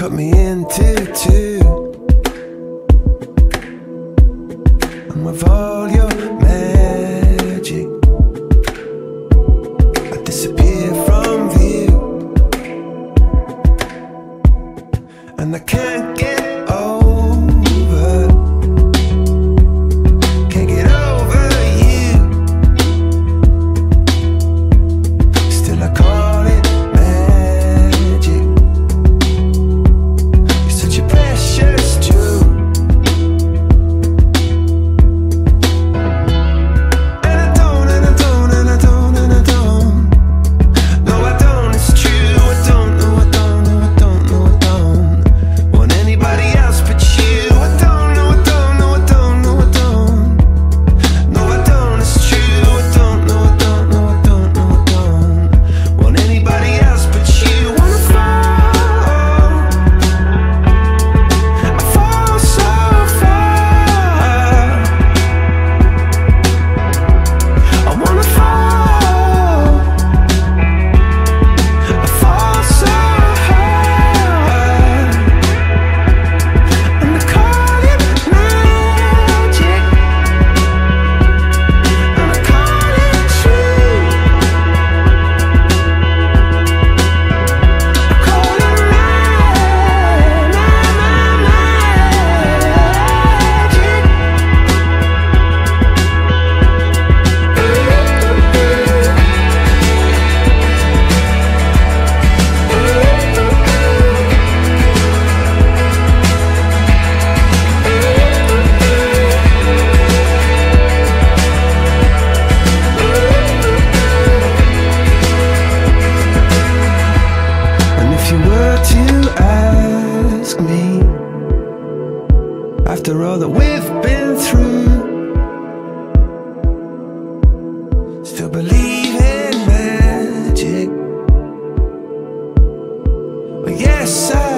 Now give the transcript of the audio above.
cut me into two. And with all your After all that we've been through. Still believe in magic. Well yes I